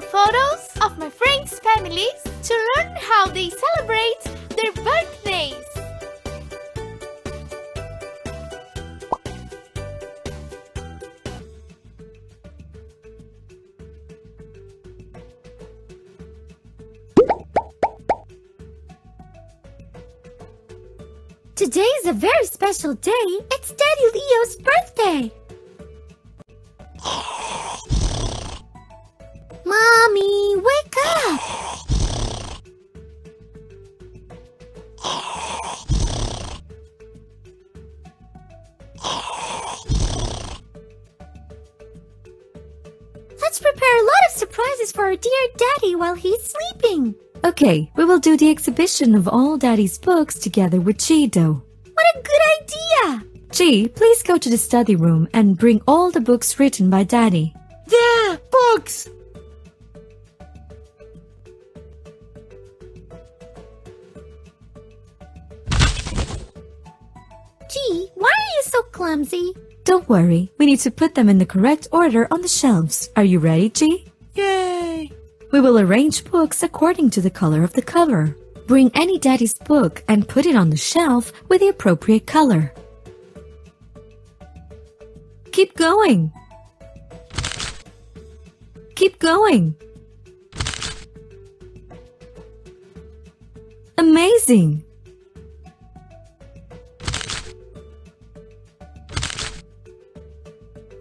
the photos of my friends' families to learn how they celebrate their birthdays. Today is a very special day. It's Daddy Leo's birthday. While he's sleeping. Okay, we will do the exhibition of all Daddy's books together with Cheeto. What a good idea! G, please go to the study room and bring all the books written by Daddy. There, books! Gee, why are you so clumsy? Don't worry, we need to put them in the correct order on the shelves. Are you ready, G? Yay! We will arrange books according to the color of the cover. Bring any Daddy's book and put it on the shelf with the appropriate color. Keep going. Keep going. Amazing.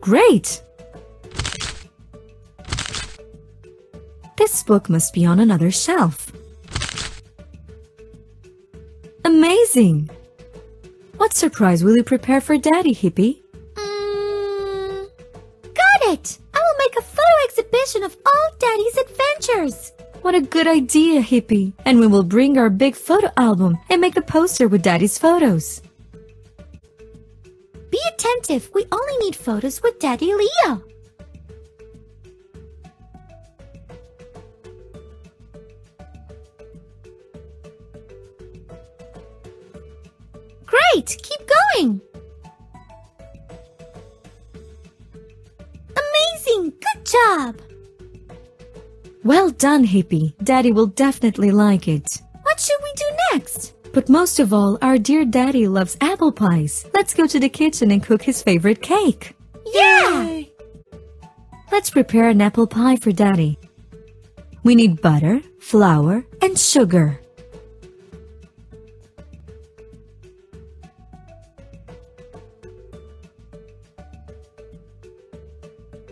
Great. This book must be on another shelf. Amazing! What surprise will you prepare for Daddy, Hippie? Mm, got it! I will make a photo exhibition of all Daddy's adventures. What a good idea, Hippie! And we will bring our big photo album and make the poster with Daddy's photos. Be attentive. We only need photos with Daddy Leo. Keep going! Amazing! Good job! Well done, Hippie. Daddy will definitely like it. What should we do next? But most of all, our dear Daddy loves apple pies. Let's go to the kitchen and cook his favorite cake. Yeah! Yay! Let's prepare an apple pie for Daddy. We need butter, flour, and sugar.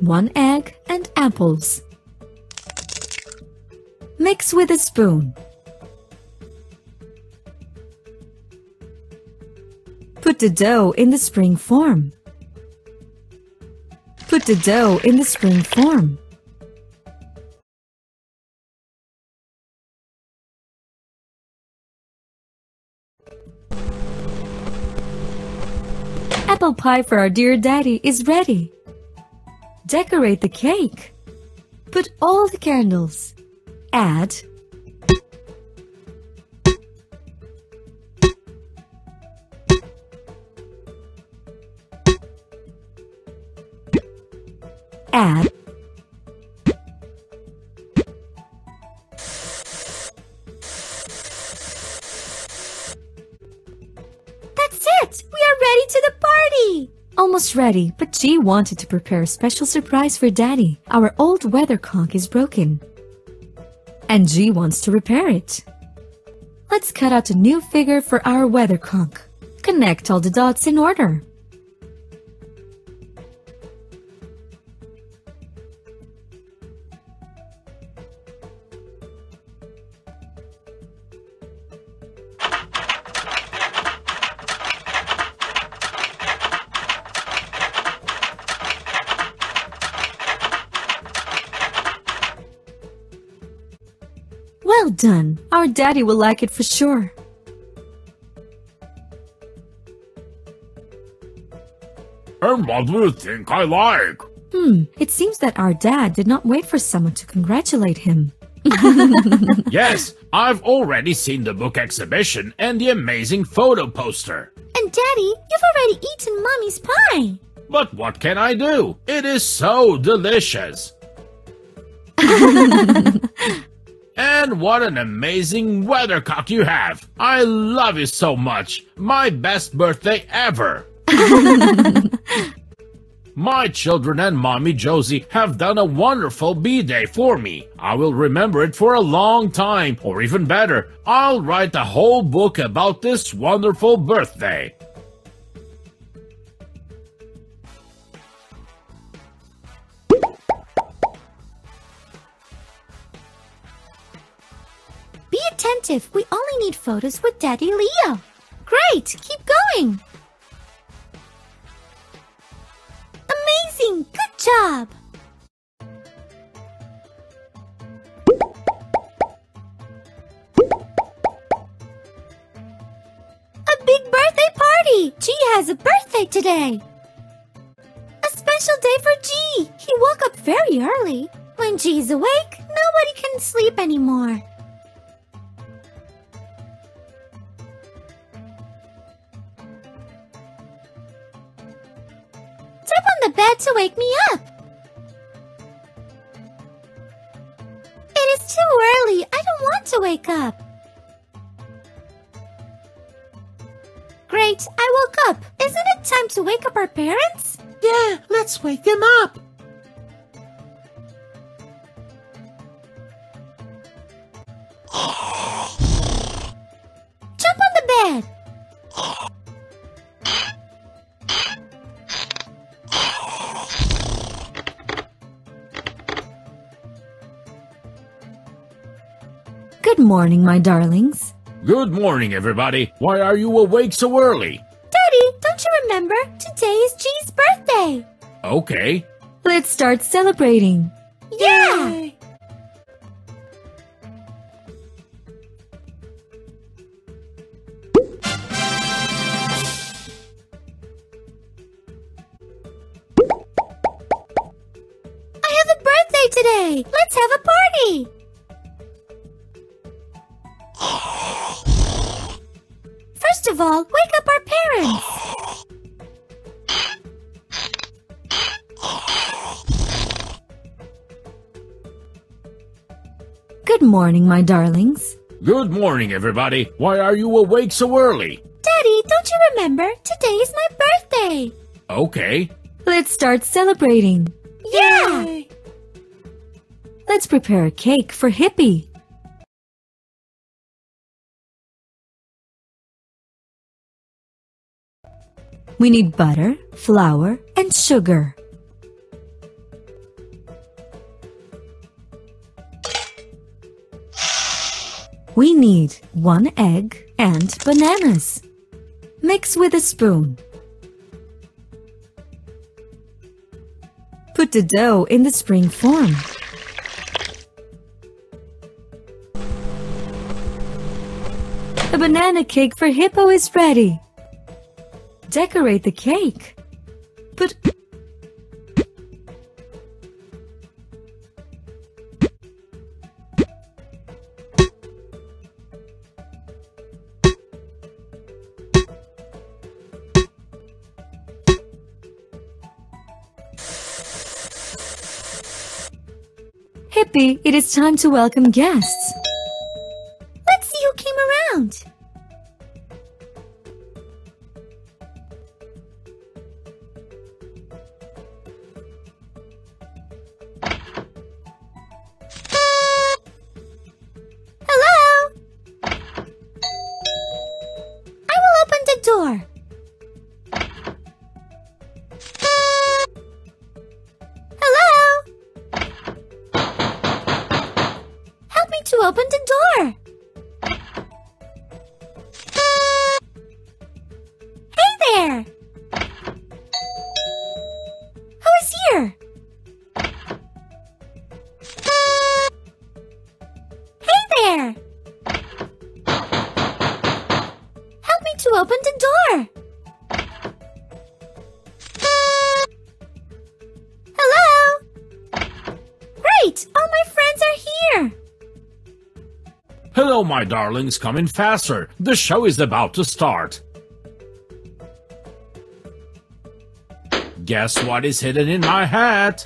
One egg and apples. Mix with a spoon. Put the dough in the spring form. Put the dough in the spring form. Apple pie for our dear daddy is ready. Decorate the cake. Put all the candles. Add add Ready, but G wanted to prepare a special surprise for Daddy. Our old weathercock is broken. And G wants to repair it. Let's cut out a new figure for our weathercock. Connect all the dots in order. Well done. Our daddy will like it for sure. And what do you think I like? Hmm, it seems that our dad did not wait for someone to congratulate him. yes, I've already seen the book exhibition and the amazing photo poster. And Daddy, you've already eaten Mommy's pie! But what can I do? It is so delicious. And what an amazing weathercock you have! I love you so much! My best birthday ever! My children and mommy Josie have done a wonderful B-Day for me. I will remember it for a long time, or even better, I'll write a whole book about this wonderful birthday. Attentive. We only need photos with Daddy Leo. Great. Keep going. Amazing. Good job. A big birthday party. G has a birthday today. A special day for G. He woke up very early. When G is awake, nobody can sleep anymore. The bed to wake me up. It is too early. I don't want to wake up. Great, I woke up. Isn't it time to wake up our parents? Yeah, let's wake them up. Jump on the bed. Morning, my darlings. Good morning, everybody. Why are you awake so early? Daddy, don't you remember? Today is G's birthday. Okay. Let's start celebrating. Yeah. Yay. I have a birthday today. Let's have a party. Of all, wake up our parents. Good morning, my darlings. Good morning, everybody. Why are you awake so early? Daddy, don't you remember? Today is my birthday. Okay. Let's start celebrating. Yeah. Yay. Let's prepare a cake for Hippie. We need butter, flour, and sugar. We need one egg and bananas. Mix with a spoon. Put the dough in the spring form. The banana cake for Hippo is ready. Decorate the cake. But... Hippie, it is time to welcome guests. Help me to open the door. Hello, my darlings. Come in faster. The show is about to start. Guess what is hidden in my hat?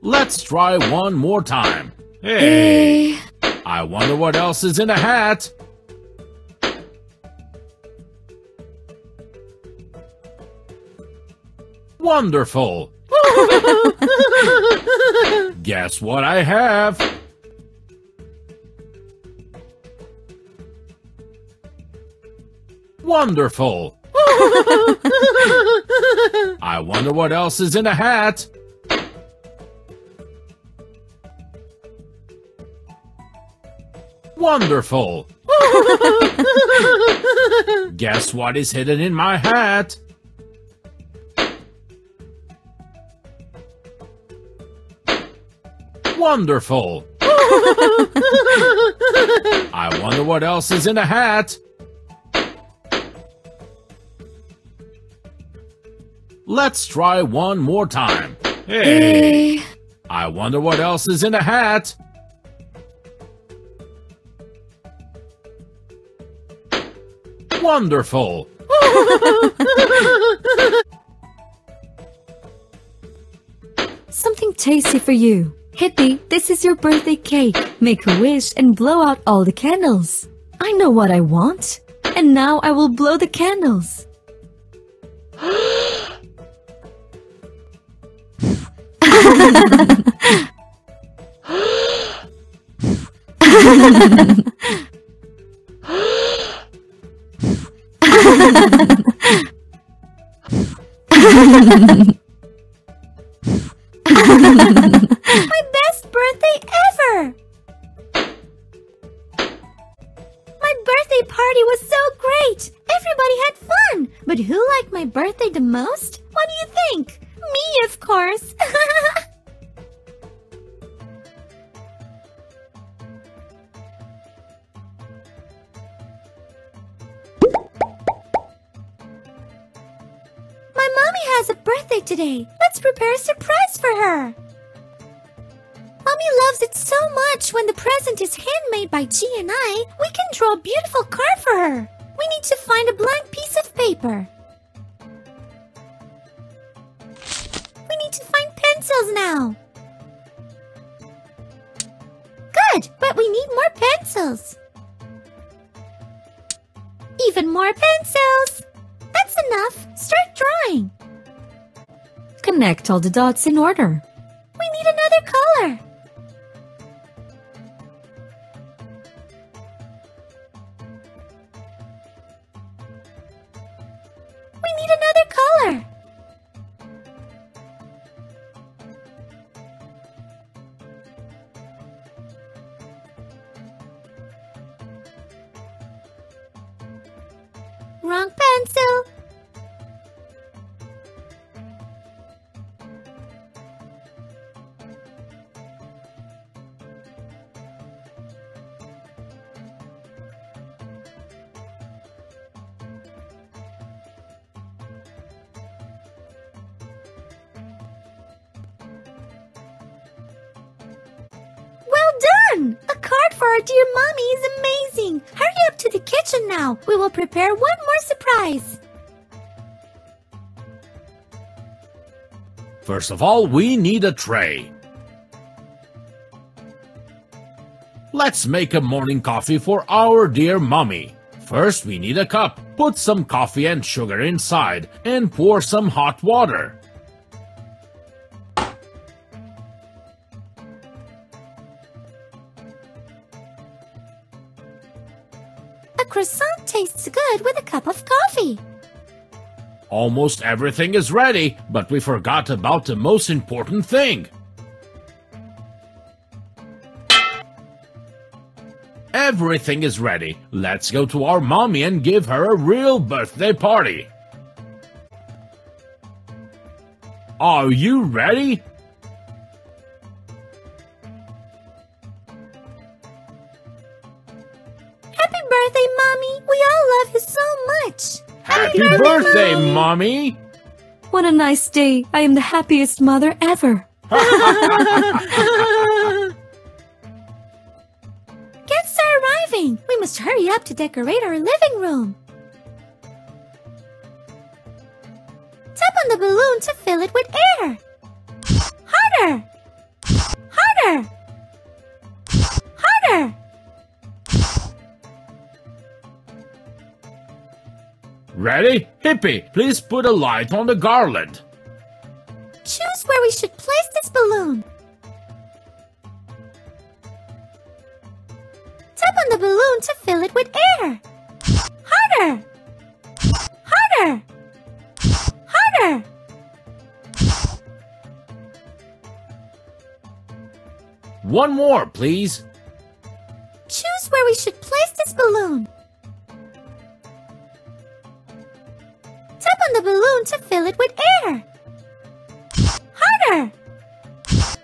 Let's try one more time. Hey! Eh. I wonder what else is in a hat. Wonderful! Guess what I have? Wonderful! I wonder what else is in the hat. Wonderful! Guess what is hidden in my hat? Wonderful! I wonder what else is in the hat. Let's try one more time. Hey! I wonder what else is in the hat. Wonderful! Something tasty for you. Hippie, this is your birthday cake. Make a wish and blow out all the candles. I know what I want. And now I will blow the candles. when the present is handmade by G and I, we can draw a beautiful card for her. We need to find a blank piece of paper. We need to find pencils now. Good, but we need more pencils. Even more pencils. That's enough. Start drawing. Connect all the dots in order. We need another color. Need another Done! A card for our dear mommy is amazing! Hurry up to the kitchen now! We will prepare one more surprise! First of all, we need a tray. Let's make a morning coffee for our dear mommy. First, we need a cup. Put some coffee and sugar inside and pour some hot water. Croissant tastes good with a cup of coffee. Almost everything is ready, but we forgot about the most important thing. Everything is ready. Let's go to our mommy and give her a real birthday party. Are you ready? Happy birthday, mommy! What a nice day. I am the happiest mother ever. Guests are arriving! We must hurry up to decorate our living room. Tap on the balloon to fill it with air. Harder! Ready? Hippie, please put a light on the garland. Choose where we should place this balloon. Tap on the balloon to fill it with air. Harder! Harder! Harder! One more, please. Choose where we should place this balloon. To fill it with air. Harder!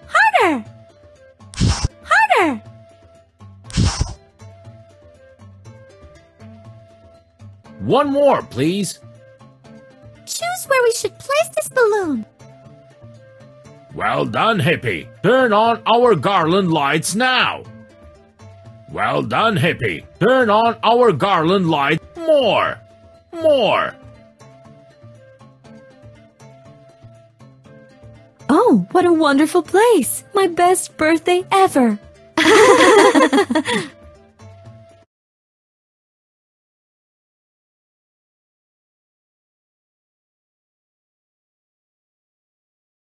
Harder! Harder! One more, please. Choose where we should place this balloon. Well done, Hippie. Turn on our garland lights now. Well done, Hippie. Turn on our garland light more. More. Oh, what a wonderful place! My best birthday ever!